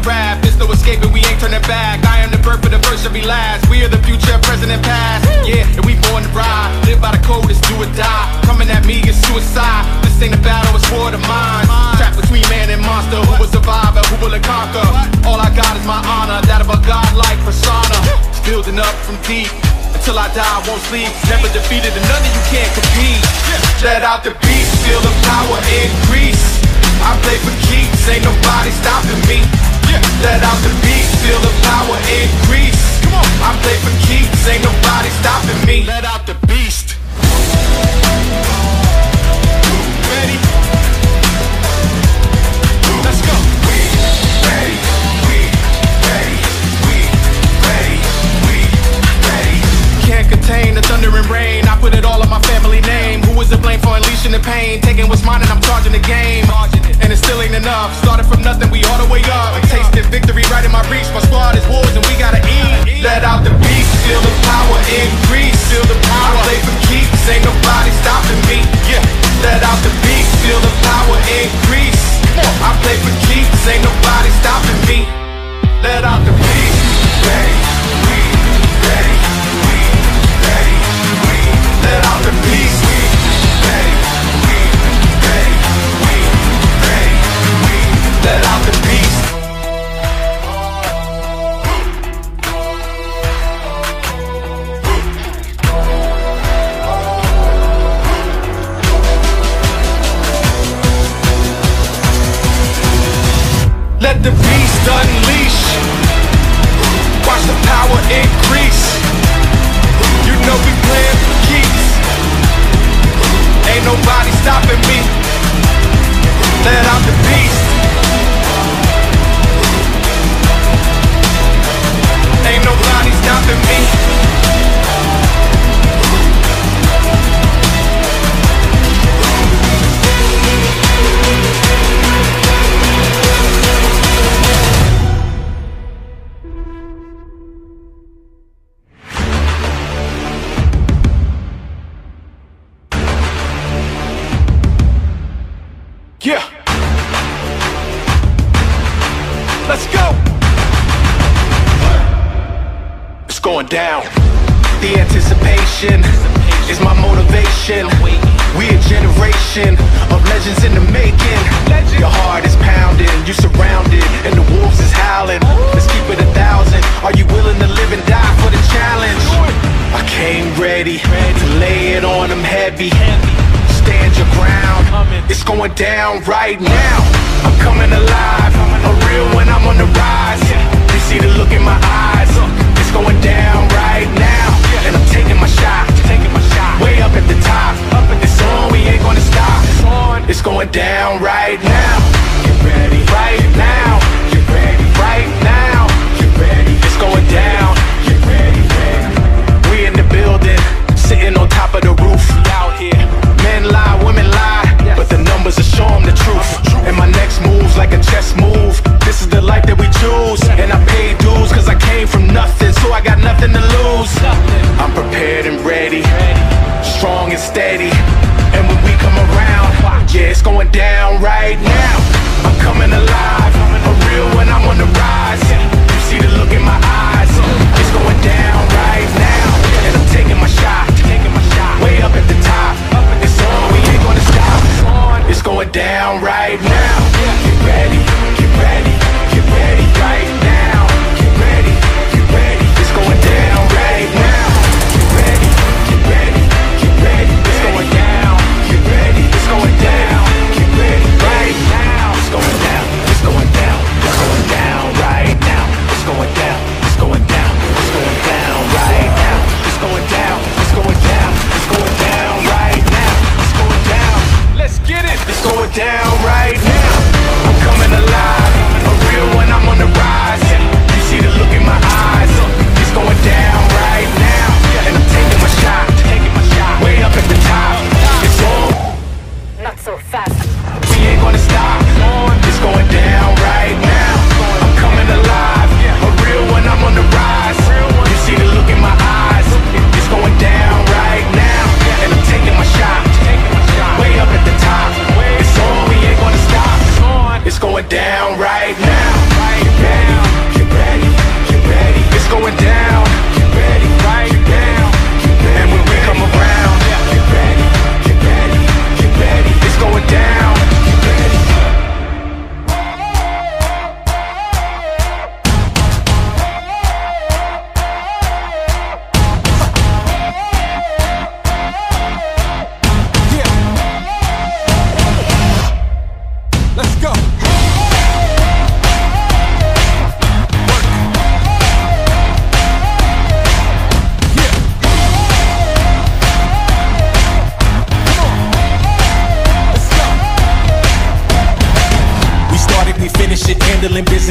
the rap. There's no escaping, we ain't turning back. I am the birth of the verse every last. We are the future, present and past. Yeah, and we born to ride. Live by the code, it's do or die. Coming at me is suicide. This ain't a battle, it's war the mind. Trapped between man and monster. Who will survive and who will it conquer? All I got is my honor, that of a godlike persona. Building up from deep. Until I die, I won't sleep. Never defeated, and none of you can't compete. Let out the beast, feel the power increase. I play for keeps, ain't nobody stopping me. Let out the beast, feel the power increase. Come on, I play for keeps, ain't nobody stopping me. Let out the beast. Let the beast unleash. Watch the power increase. You know we playing for keeps. Ain't nobody stopping me. Let out the beast. Ain't nobody stopping me. Anticipation is my motivation. We a generation of legends in the making. Your heart is pounding, you surrounded, and the wolves is howling. Let's keep it a thousand. Are you willing to live and die for the challenge? I came ready to lay it on them heavy. Stand your ground. It's going down right now. going down right now. Get ready right now. Get ready right now. Get ready. It's going down. Get ready, ready. We in the building, sitting on top of the roof. Out here, men lie, women lie, but the numbers are showing the truth. And my next move's like a chess move. This is the life that we choose, and I paid dues 'cause I came from nothing.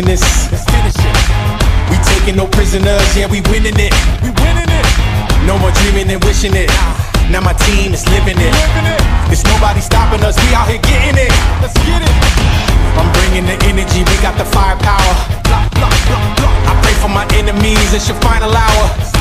Business. Let's finish it. We taking no prisoners, yeah, we winning it. We winning it. No more dreaming and wishing it. Now my team is living it. Living it. There's nobody stopping us, we out here getting it. Let's get it. I'm bringing the energy, we got the firepower. Blah, blah, blah, blah. I pray for my enemies, it's your final hour.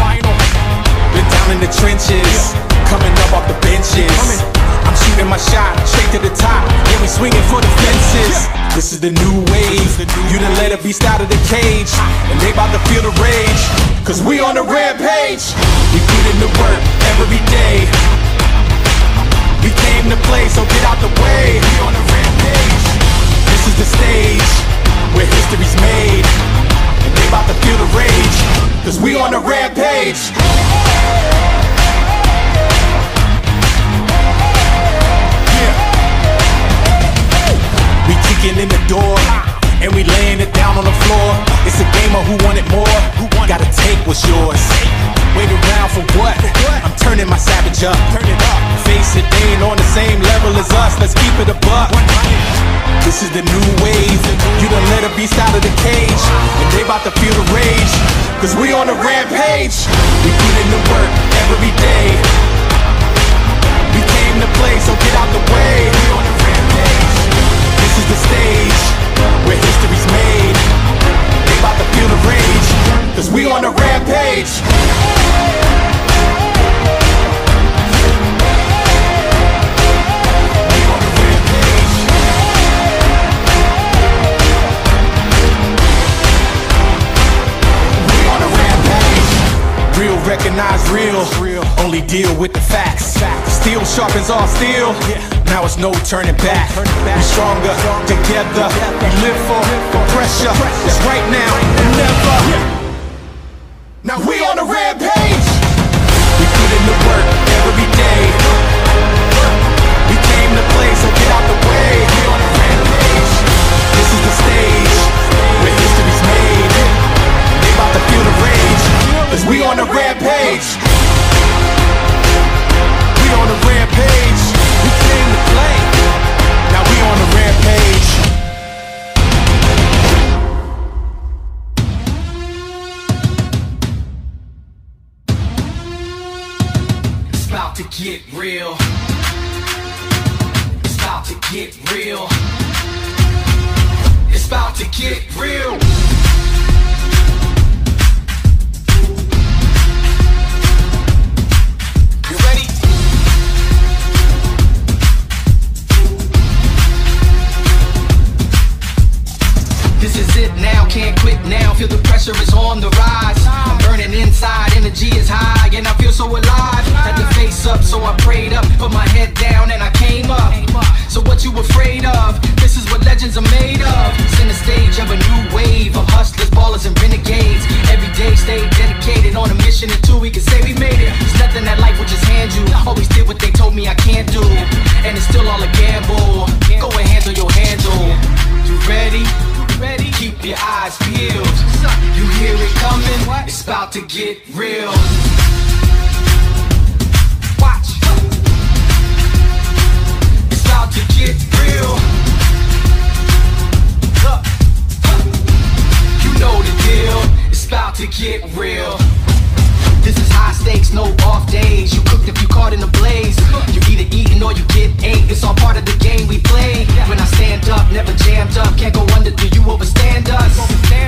Been down in the trenches, coming up off the benches. I'm shooting my shot straight to the top. Yeah, we swinging for the fences. This is the new wave. You done let a beast out of the cage, and they about to feel the rage. Cause we on the rampage. We put in the work every day. We came to play, so get out the way. We on the rampage. This is the stage where history's made. And they about to feel the rage. Cause we on the rampage. Up. Turn it up. Face it, they ain't on the same level as us. Let's keep it a buck. This is the new wave. You done let a beast out of the cage, and they about to feel the rage. Cause we on a rampage. We put in the work every day. We came to play, so get out the way. We on a rampage. This is the stage where history's made. They about to feel the rage. Cause we on a rampage. Only deal with the facts. Steel sharpens all steel. Now it's no turning back. Turning back. We stronger together. We live for for pressure. It's right now or never. Now we on a rampage. We put in the work every day. We came to play, so get out the way. We on a rampage. This is the stage where history's made. They about to feel the rage. Cause we on a rampage. To get real. It's about to get real. It's about to get real. You ready? This is it now, can't quit now. Feel the pressure is on the rise. Burning inside, energy is high, and I feel so alive. Had to face up, so I prayed up, put my head down, and I came up. So what you afraid of? This is what legends are made of. Center stage of a new wave of hustlers, ballers, and renegades. Every day stay dedicated on a mission until we can say we made it. There's nothing that life will just hand you. I always did what they told me I can't do, and it's still all a gamble. Go and handle your handle. You? Ready? Keep your eyes peeled. You hear it coming? It's about to get real. Watch. It's about to get real. You know the deal. It's about to get real. This is high stakes, no off days. You cooked if you caught in a blaze. You either eating or you get ate. It's all part of the game we play. When I stand up, never jammed up. Can't go under, do you overstand us?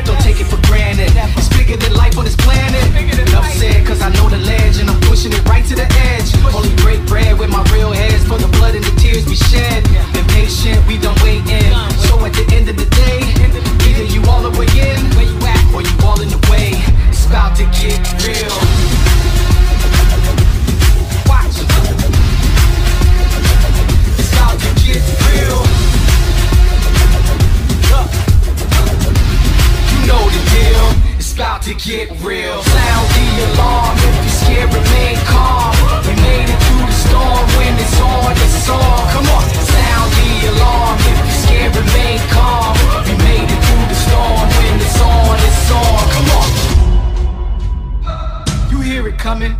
Don't take it for granted. It's bigger than life on this planet. Enough said, cause I know the ledge and I'm pushing it right to the edge. Only break bread with my real heads for the blood and the tears we shed. Been patient, we done waiting. So at the end of the day, either you all the way in or you all in the way about to get real. Watch. It's about to get real. You know the deal. It's about to get real. Sound the alarm if you're scared, remain calm. We made it through the storm. coming.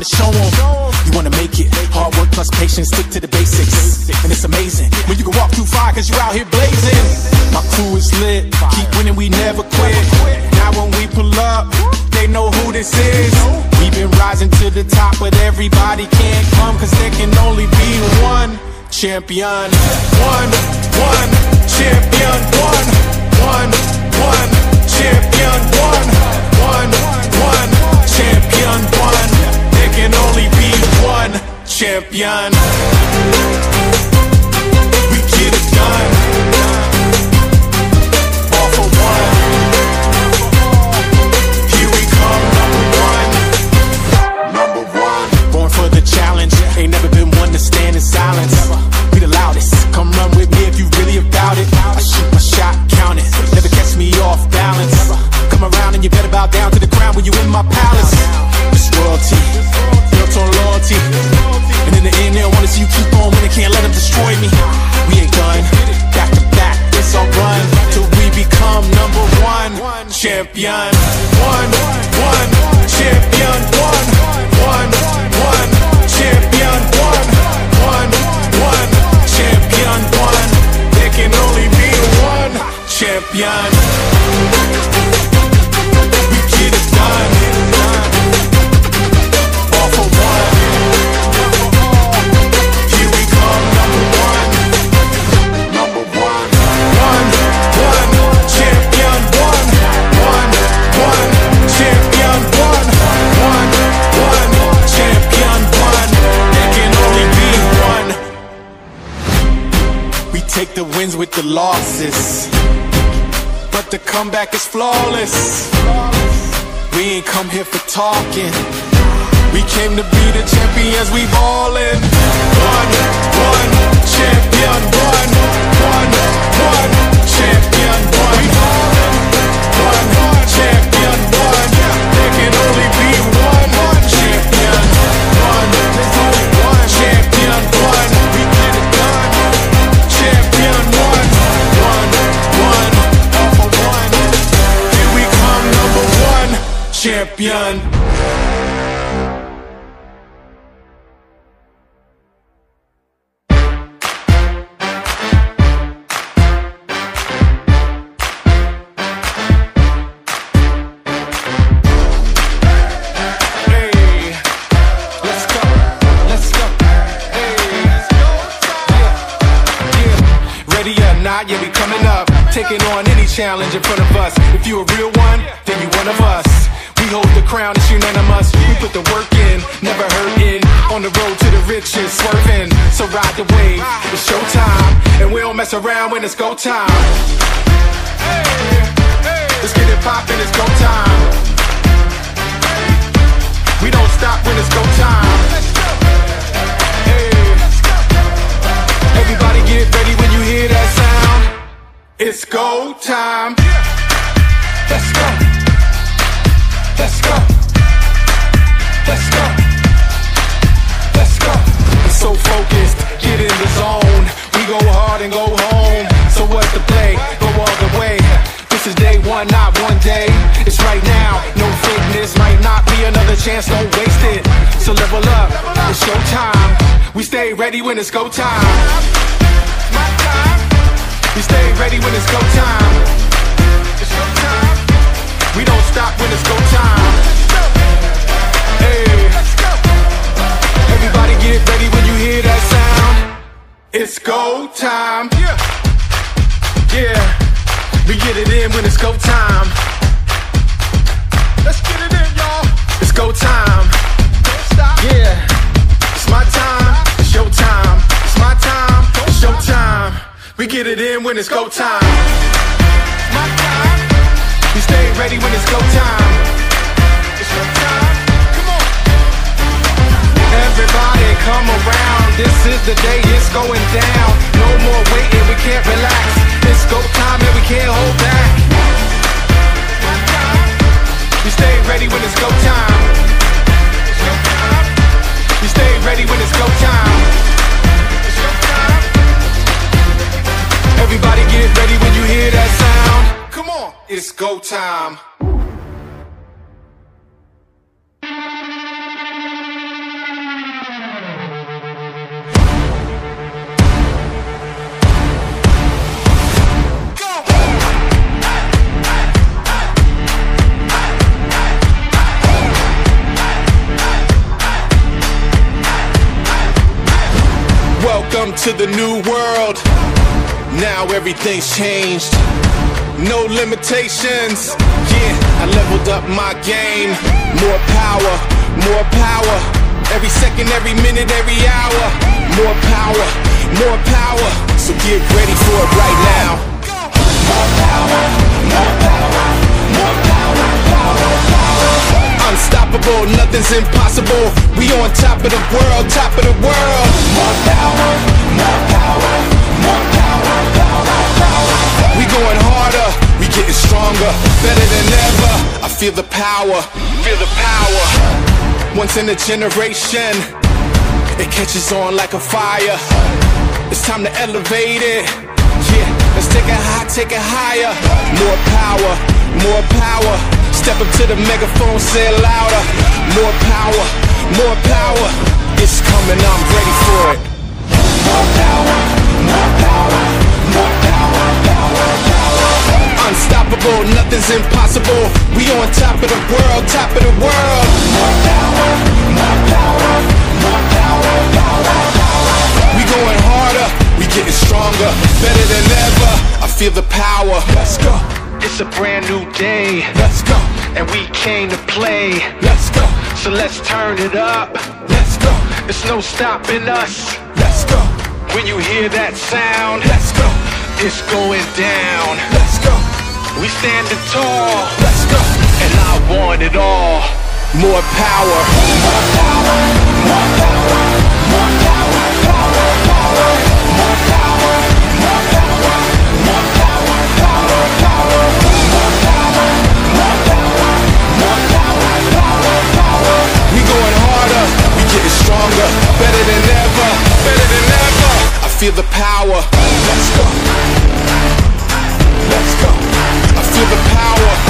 time to show them? You wanna make it, hard work plus patience, stick to the basics. And it's amazing when you can walk through fire cause you're out here blazing. My crew is lit, keep winning, we never quit. Now when we pull up, they know who this is. We've been rising to the top, but everybody can't come cause there can only be one champion. One, one, champion. One, one, one, champion. One, one, one, champion. One, can only be one champion. We get it done. With the losses, but the comeback is flawless. We ain't come here for talking. We came to be the champions, we ballin'. One, one, champion, one, one, one, champion. Yeah, we coming up. Taking on any challenge in front of us. If you a real one, then you one of us. Crown, it's unanimous. We put the work in, never hurting. On the road to the riches, swerving. So ride the wave, it's showtime. And we don't mess around when it's go time. Let's get it poppin', it's go time. We don't stop when it's go time. Everybody get ready when you hear that sound. It's go time. Let's go. Let's go. Let's go. Let's go. So focused, get in the zone. We go hard and go home. So what the play? Go all the way. This is day one, not one day. It's right now. No fakeness, might not be another chance. Don't waste it. So level up. It's showtime. We stay ready when it's go time. We stay ready when it's go time. It's go time. We don't stop when it's go time. Hey. Everybody get ready when you hear that sound. It's go time. Yeah. We get it in when it's go time. Let's get it in, y'all. It's go time. Yeah. It's my time. It's your time. It's my time. It's your time. We get it in when it's go time. Time. We stay ready when it's go time. It's your time. Come on. Everybody come around. This is the day it's going down. No more waiting, we can't relax. It's go time and we can't hold back. We stay ready when it's go time. We stay ready when it's go time. Everybody get ready when you hear that sound it's go time. Welcome to the new world. Now everything's changed. No limitations. Yeah, I leveled up my game. More power, more power. Every second, every minute, every hour. More power, more power. So get ready for it right now. More power, more power, more power, power, power. Unstoppable, nothing's impossible. We on top of the world, top of the world. More power, more power, more power, power, power. We going harder, we getting stronger, better than ever. I feel the power, feel the power. Once in a generation, it catches on like a fire. It's time to elevate it. Yeah, let's take it high, take it higher. More power, more power. Step up to the megaphone, say it louder. More power, more power. It's coming, I'm ready for it. More power, more power, more power, power, power. Unstoppable, nothing's impossible. We on top of the world, top of the world. More power, more power, more power, power, power. We going harder, we getting stronger, better than ever. I feel the power. Let's go. It's a brand new day. Let's go. And we came to play. Let's go. So let's turn it up. Let's go. It's no stopping us. Let's go. When you hear that sound, let's go. It's going down. Let's go. We standing tall. Let's go. And I want it all. More power. More power. More power. More power. Power. Power. More power. More power. More power. Power. Power. More power. More power. More power. Power. Power. We going harder. We getting stronger. Better than ever. Better than ever. I feel the power. Let's go. Let's go. Feel the power.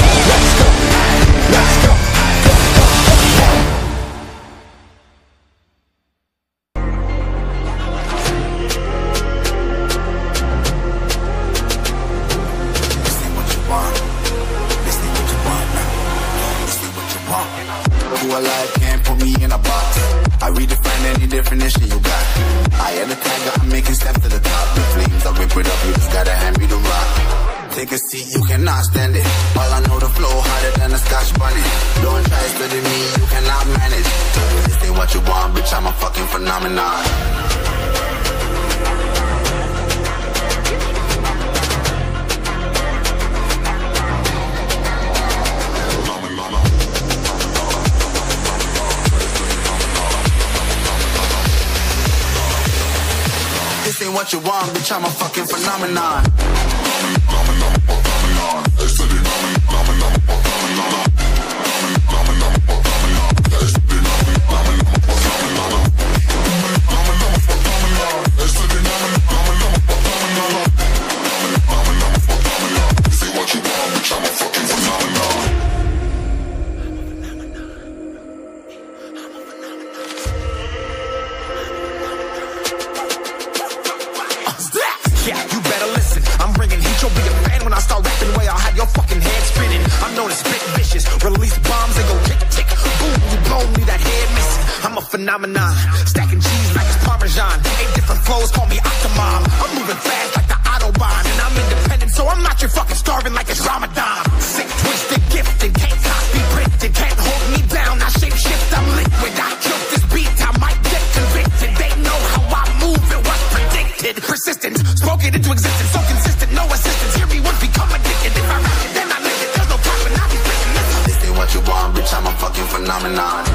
Predicted. Spoke it into existence, so consistent, no assistance. Hear me once, become addicted. If I rap it, then I lick it. There's no dropping, I'll be flicking this. This ain't what you want, bitch, I'm a fucking phenomenon.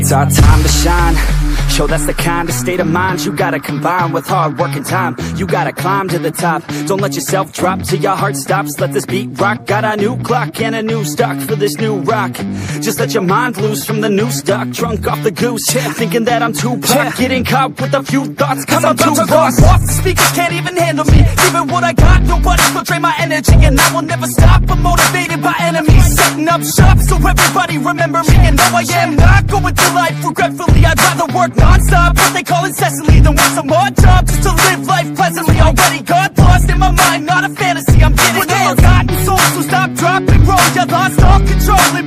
It's our time to shine Show that's the kind of state of mind you gotta combine with hard work and time. You gotta climb to the top. Don't let yourself drop till your heart stops. Let this beat rock. Got a new clock and a new stock for this new rock. Just let your mind loose from the new stock. Drunk off the goose. Yeah. Thinking that I'm too pop. Yeah. Getting caught with a few thoughts cause I'm, I'm too lost. Off the speakers can't even handle me. Even what I got, nobody's gonna drain my energy. And I will never stop. I'm motivated by enemies. Setting up shop so everybody remember me. And no, I am not going through life regretfully. I'd rather work non-stop. What they call incessantly Then want some more job Just to live life pleasantly. Already got lost in my mind Not a fantasy, I'm getting With all forgotten souls So stop, drop, and roll You lost all control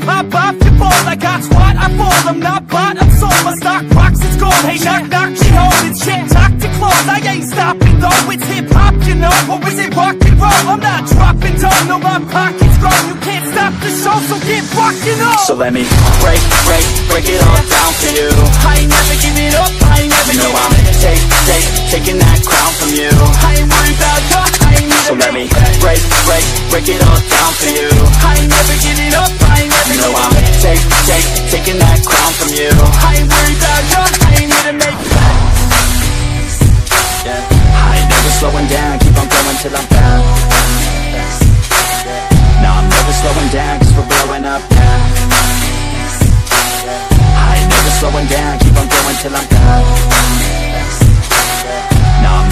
So let me break, break, break it all down for you. I ain't never giving up I ain't never You know I'm take, take, taking that crown from you. I ain't worried about you I ain't need So let me break, break, break it all down for you. I ain't never giving up I ain't never You know I'm take, take, taking that crown from you. I ain't worried about you I ain't here to make yeah. I ain't never slowing down Keep on going till I'm found never slowing down Cause we're blowing up now I ain't never slowing down Keep on going till I'm down No, I'm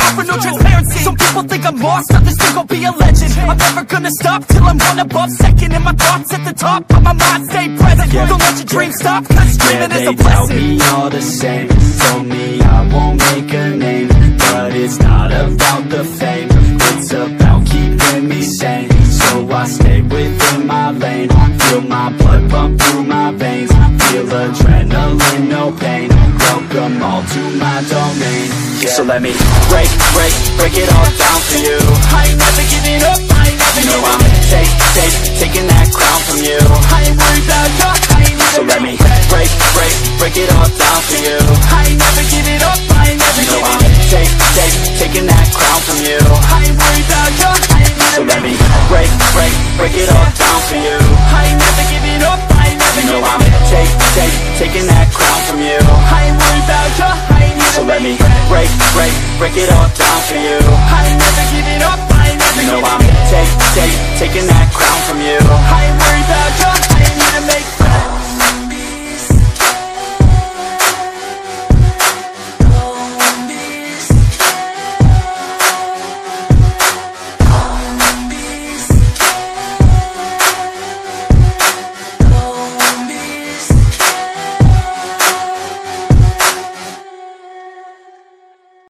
offer no transparency Some people think I'm lost, others think I'll be a legend. I'm never gonna stop till I'm one above second And my thoughts at the top, but my mind. Stay present Don't let your dreams stop, cause dreaming yeah, is a blessing they tell me all the same. Told me I won't make a name But it's not about the fame. It's about keeping me sane. So I stay within my lane. Feel my blood pump through my veins. Feel adrenaline, no pain Welcome all to my domain yeah. So let me break, break, break it all down for you